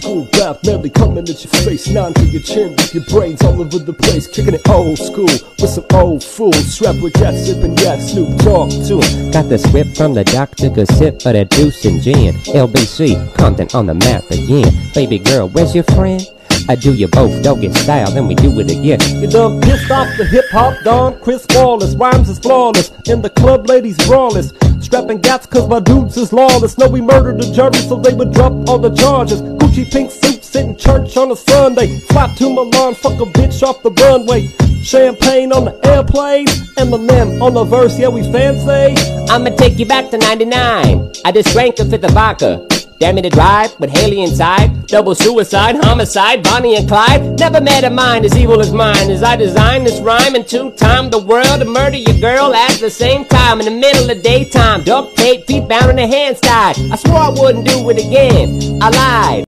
school rap medley coming at your face, nine to your chin with your brains all over the place, kicking it old school with some old fools, strapped with gas, sipping yak, Snoop Dogg to 'em. Got the script from the doctor, good sip of that juice and gin. LBC, Compton on the map again. Baby girl, where's your friend? I do you both doggy style, then we do it again. You done pissed off the hip hop don, Chris Wallace, rhymes is flawless, in the club ladies brawless. Strapping gats cause my dudes is lawless. No, we murdered the jury so they would drop all the charges. Gucci pink suit, sitting church on a Sunday. Fly to Milan, fuck a bitch off the runway. Champagne on the airplane, Eminem on the verse, yeah we fancy. I'ma take you back to 99. I just drank a fifth of vodka. Damn me to drive with Hailie inside. Double suicide, homicide, Bonnie and Clyde. Never met a mind as evil as mine as I designed this rhyme in two time the world to murder your girl at the same time in the middle of daytime. Duct tape, feet bound in the hands tied. I swore I wouldn't do it again. I lied.